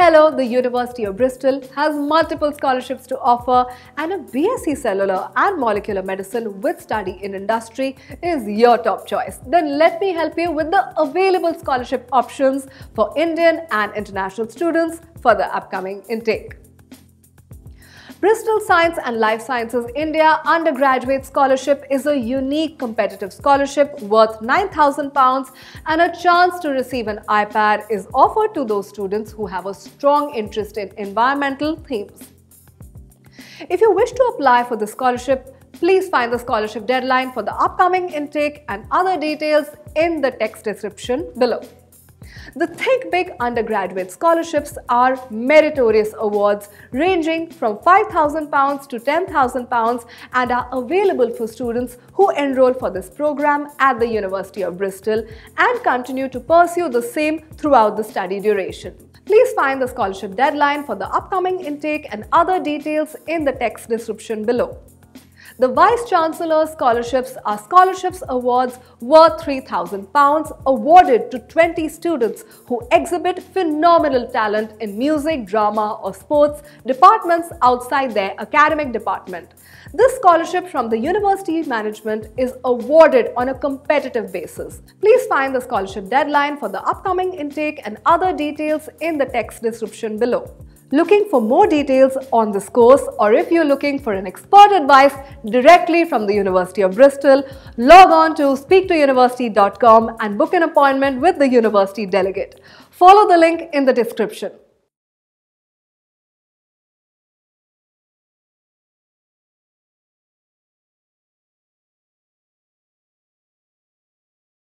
Hello, the University of Bristol has multiple scholarships to offer and a BSc Cellular and Molecular Medicine with study in industry is your top choice. Then let me help you with the available scholarship options for Indian and international students for the upcoming intake. Bristol Science and Life Sciences India Undergraduate Scholarship is a unique competitive scholarship worth £9,000 and a chance to receive an iPad is offered to those students who have a strong interest in environmental themes. If you wish to apply for the scholarship, please find the scholarship deadline for the upcoming intake and other details in the text description below. The Think Big undergraduate scholarships are meritorious awards ranging from £5,000 to £10,000 and are available for students who enroll for this program at the University of Bristol and continue to pursue the same throughout the study duration. Please find the scholarship deadline for the upcoming intake and other details in the text description below. The Vice Chancellor's scholarships are scholarships awards worth £3,000 awarded to 20 students who exhibit phenomenal talent in music, drama or sports departments outside their academic department. This scholarship from the university management is awarded on a competitive basis. Please find the scholarship deadline for the upcoming intake and other details in the text description below. Looking for more details on this course or if you're looking for an expert advice directly from the University of Bristol, log on to speaktouniversity.com and book an appointment with the university delegate. Follow the link in the description.